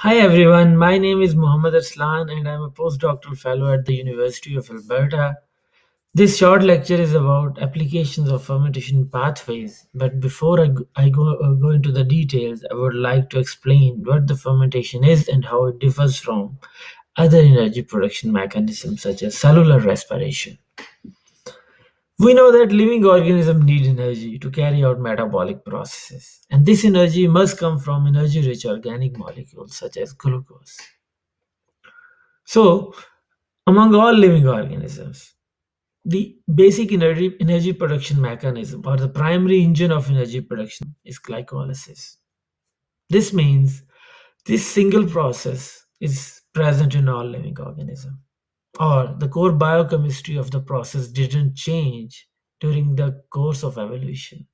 Hi everyone, my name is Muhammad Arslan and I'm a postdoctoral fellow at the University of Alberta. This short lecture is about applications of fermentation pathways, but before I go, I go, uh, go into the details, I would like to explain what the fermentation is and how it differs from other energy production mechanisms such as cellular respiration. We know that living organisms need energy to carry out metabolic processes, and this energy must come from energy rich organic molecules such as glucose. So, among all living organisms, the basic energy, energy production mechanism or the primary engine of energy production is glycolysis. This means this single process is present in all living organisms or the core biochemistry of the process didn't change during the course of evolution.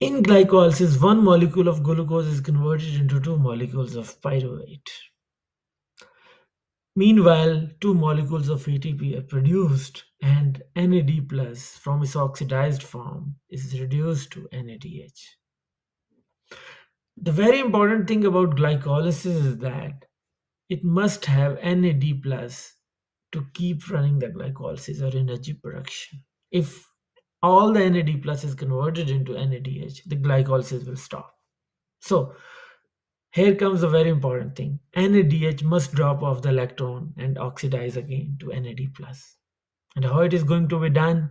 In glycolysis, one molecule of glucose is converted into two molecules of pyruvate. Meanwhile, two molecules of ATP are produced and NAD plus from its oxidized form is reduced to NADH. The very important thing about glycolysis is that it must have NAD plus to keep running the glycolysis or energy production. If all the NAD plus is converted into NADH, the glycolysis will stop. So here comes a very important thing. NADH must drop off the electron and oxidize again to NAD plus. And how it is going to be done?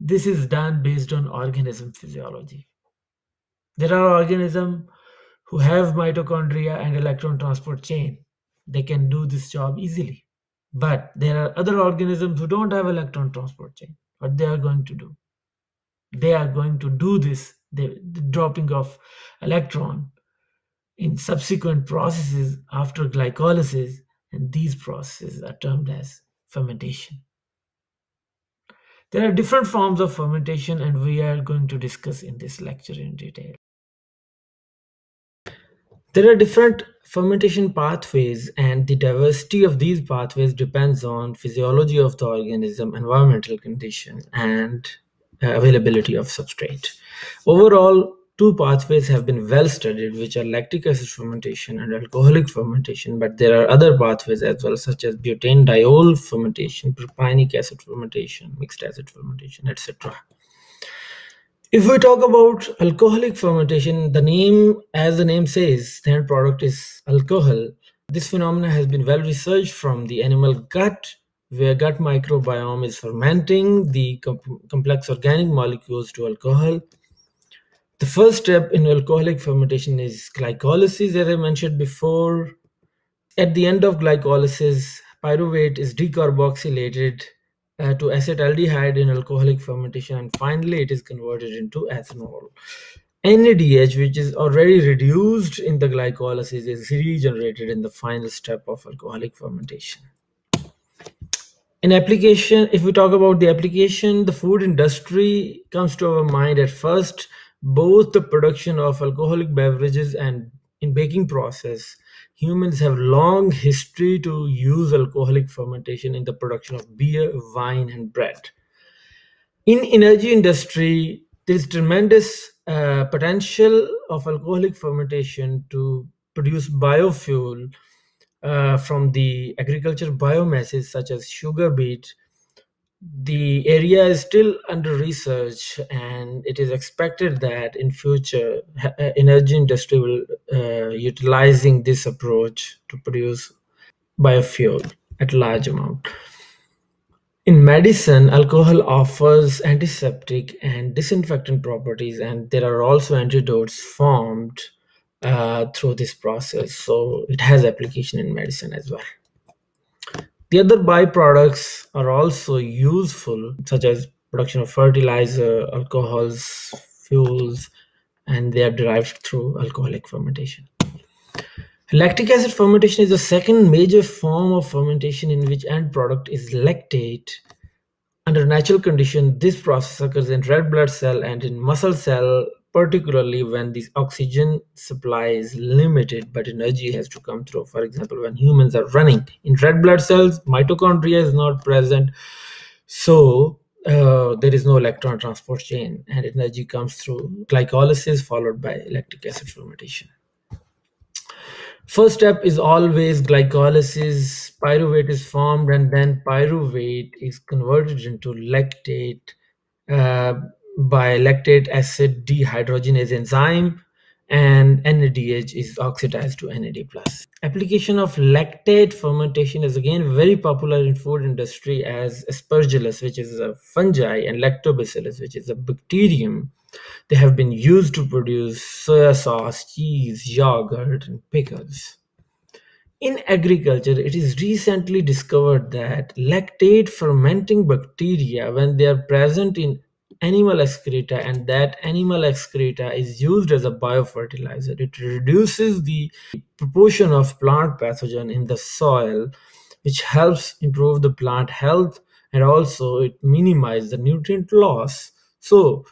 This is done based on organism physiology. There are organisms who have mitochondria and electron transport chain. They can do this job easily. But there are other organisms who don't have electron transport chain. What they are going to do? They are going to do this, the, the dropping of electron in subsequent processes after glycolysis, and these processes are termed as fermentation. There are different forms of fermentation, and we are going to discuss in this lecture in detail. There are different fermentation pathways, and the diversity of these pathways depends on physiology of the organism, environmental condition, and uh, availability of substrate. Overall, two pathways have been well studied, which are lactic acid fermentation and alcoholic fermentation, but there are other pathways as well, such as butanediol fermentation, propionic acid fermentation, mixed acid fermentation, etc. If we talk about alcoholic fermentation, the name, as the name says, the end product is alcohol. This phenomenon has been well researched from the animal gut, where gut microbiome is fermenting the com complex organic molecules to alcohol. The first step in alcoholic fermentation is glycolysis, as I mentioned before. At the end of glycolysis, pyruvate is decarboxylated uh, to acetaldehyde in alcoholic fermentation and finally it is converted into ethanol. NADH, which is already reduced in the glycolysis, is regenerated in the final step of alcoholic fermentation. In application, if we talk about the application, the food industry comes to our mind at first. Both the production of alcoholic beverages and in baking process humans have long history to use alcoholic fermentation in the production of beer wine and bread. In energy industry there is tremendous uh, potential of alcoholic fermentation to produce biofuel uh, from the agriculture biomasses such as sugar beet the area is still under research and it is expected that in future uh, energy industry will uh, utilizing this approach to produce biofuel at large amount. In medicine alcohol offers antiseptic and disinfectant properties and there are also antidotes formed uh, through this process. So it has application in medicine as well the other byproducts are also useful, such as production of fertilizer, alcohols, fuels, and they are derived through alcoholic fermentation. Lactic acid fermentation is the second major form of fermentation in which end product is lactate. Under natural condition, this process occurs in red blood cell and in muscle cell particularly when the oxygen supply is limited but energy has to come through. For example when humans are running in red blood cells mitochondria is not present. So uh, there is no electron transport chain and energy comes through glycolysis followed by lactic acid fermentation. First step is always glycolysis. Pyruvate is formed, and then pyruvate is converted into lactate uh, by lactate acid dehydrogenase enzyme, and NADH is oxidized to NAD+. application of lactate fermentation is again very popular in food industry as aspergillus, which is a fungi, and lactobacillus, which is a bacterium. They have been used to produce soya sauce, cheese, yogurt, and pickles. In agriculture, it is recently discovered that lactate fermenting bacteria, when they are present in animal excreta and that animal excreta is used as a biofertilizer, it reduces the proportion of plant pathogen in the soil, which helps improve the plant health and also it minimizes the nutrient loss. So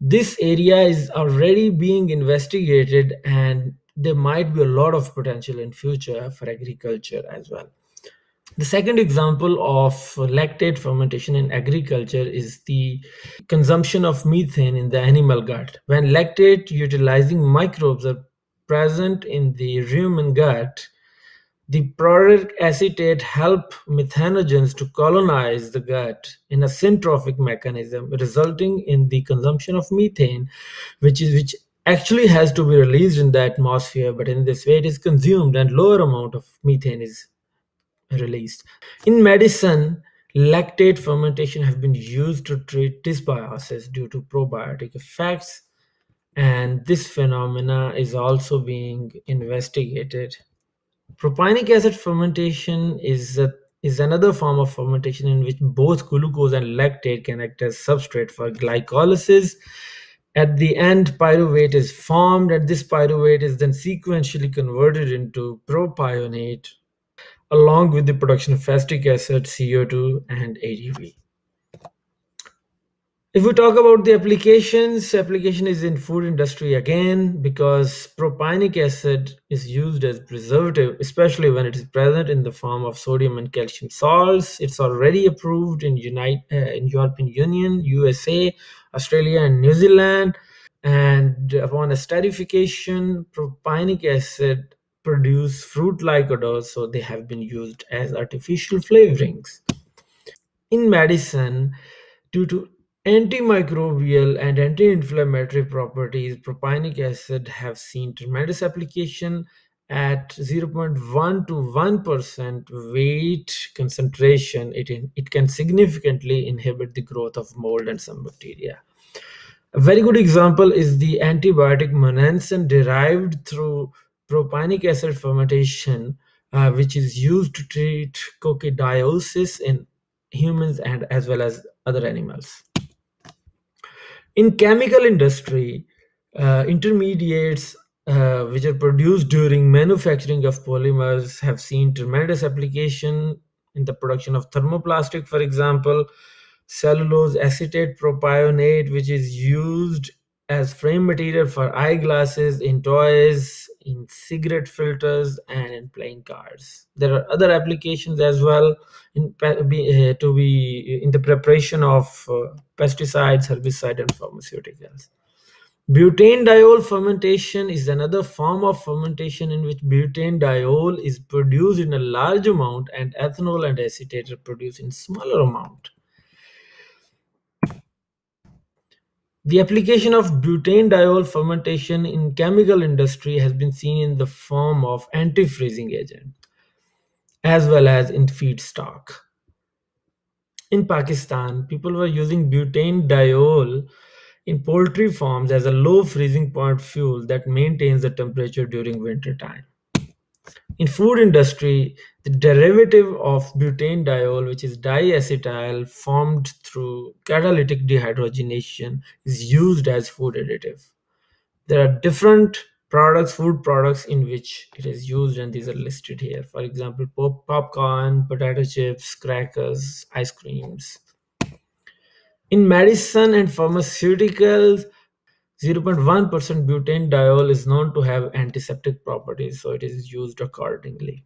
this area is already being investigated and there might be a lot of potential in future for agriculture as well. The second example of lactate fermentation in agriculture is the consumption of methane in the animal gut. When lactate utilizing microbes are present in the rumen gut, the product acetate help methanogens to colonize the gut in a syntrophic mechanism, resulting in the consumption of methane, which is which actually has to be released in the atmosphere, but in this way it is consumed and lower amount of methane is released. In medicine, lactate fermentation has been used to treat dysbiosis due to probiotic effects, and this phenomena is also being investigated. Propionic acid fermentation is a, is another form of fermentation in which both glucose and lactate can act as substrate for glycolysis. At the end, pyruvate is formed, and this pyruvate is then sequentially converted into propionate along with the production of acetic acid, CO2, and ADP. If we talk about the applications, application is in food industry again because propionic acid is used as preservative, especially when it is present in the form of sodium and calcium salts. It's already approved in United uh, in European Union, USA, Australia, and New Zealand. And upon esterification, propionic acid produce fruit-like odors, so they have been used as artificial flavorings. In medicine, due to antimicrobial and anti-inflammatory properties, propionic acid have seen tremendous application at 0.1 to 1% weight concentration. It, it can significantly inhibit the growth of mold and some bacteria. A very good example is the antibiotic monensin derived through propionic acid fermentation, uh, which is used to treat coccidiosis in humans and as well as other animals. In chemical industry, uh, intermediates uh, which are produced during manufacturing of polymers have seen tremendous application in the production of thermoplastic, for example, cellulose acetate propionate, which is used as frame material for eyeglasses, in toys, in cigarette filters, and in playing cards. There are other applications as well in, uh, to be in the preparation of uh, pesticides, herbicides, and pharmaceuticals. Butanediol fermentation is another form of fermentation in which butanediol is produced in a large amount and ethanol and acetate are produced in smaller amount. The application of butanediol fermentation in chemical industry has been seen in the form of antifreezing agent as well as in feedstock. In Pakistan, people were using butanediol in poultry farms as a low freezing point fuel that maintains the temperature during winter time. In food industry, the derivative of butanediol, which is diacetyl formed through catalytic dehydrogenation, is used as food additive. There are different products, food products in which it is used, and these are listed here. For example, pop- popcorn, potato chips, crackers, ice creams. In medicine and pharmaceuticals, 0.1% butanediol is known to have antiseptic properties, so it is used accordingly.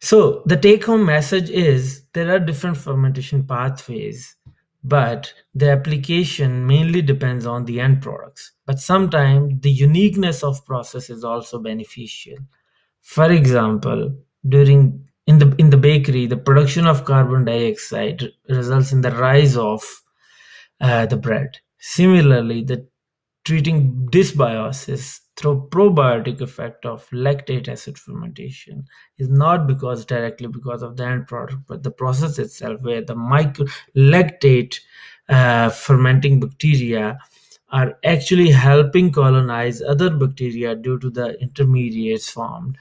So the take home message is there are different fermentation pathways, but the application mainly depends on the end products. But sometimes the uniqueness of process is also beneficial. For example, during in the in the bakery, the production of carbon dioxide results in the rise of uh, the bread. Similarly, the treating dysbiosis through probiotic effect of lactate acid fermentation is not because directly because of the end product, but the process itself where the micro lactate uh, fermenting bacteria are actually helping colonize other bacteria due to the intermediates formed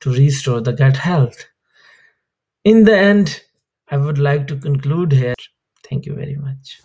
to restore the gut health. In the end, I would like to conclude here. Thank you very much.